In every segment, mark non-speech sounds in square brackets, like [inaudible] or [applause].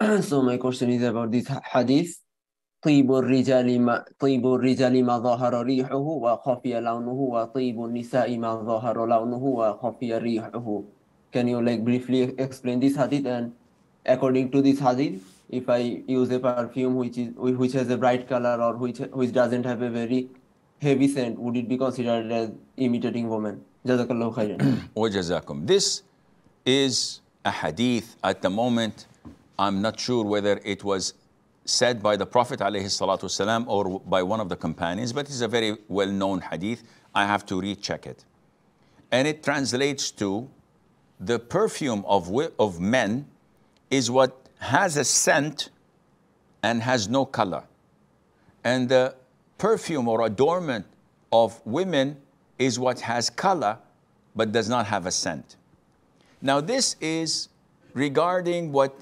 [clears throat] so my question is about this ha- hadith. طيب الرجال ما طيب الرجال ما ظهر ريحه وخفي لونه وطيب النساء ما ظهر لونه وخفي ريحه. Can you like briefly explain this hadith and according to this hadith, if I use a perfume which is which has a bright color or which which doesn't have a very heavy scent, would it be considered as imitating woman? Jazakallahu khairan. وجزاكم. This [clears throat] is a hadith at the moment. I'm not sure whether it was said by the Prophet والسلام, or by one of the companions, but it's a very well known hadith. I have to recheck it. And it translates to the perfume of, wi- of men is what has a scent and has no color. And the perfume or adornment of women is what has color but does not have a scent. Now, this is regarding what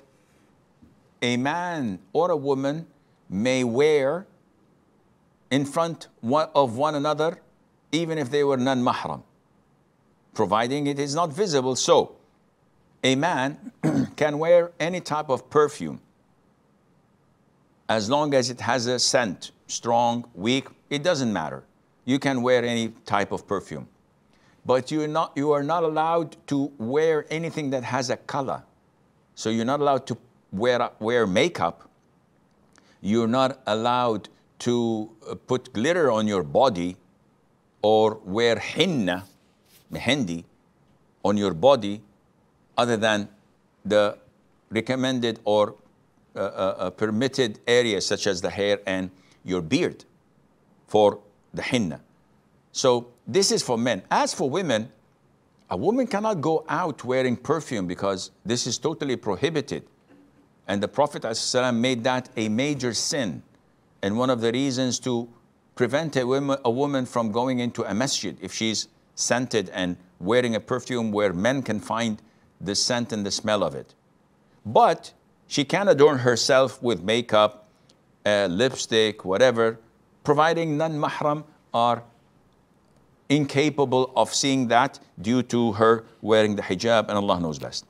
a man or a woman may wear in front of one another, even if they were non mahram, providing it is not visible. So, a man [clears throat] can wear any type of perfume as long as it has a scent, strong, weak, it doesn't matter. You can wear any type of perfume. But you're not, you are not allowed to wear anything that has a color. So you're not allowed to wear, wear makeup. You're not allowed to uh, put glitter on your body or wear henna, mehendi, on your body other than the recommended or uh, uh, uh, permitted areas such as the hair and your beard for the henna. So this is for men. As for women, a woman cannot go out wearing perfume because this is totally prohibited. And the Prophet ﷺ made that a major sin. And one of the reasons to prevent a woman, a woman from going into a masjid if she's scented and wearing a perfume where men can find the scent and the smell of it. But she can adorn herself with makeup, uh, lipstick, whatever, providing non mahram are incapable of seeing that due to her wearing the hijab, and Allah knows best.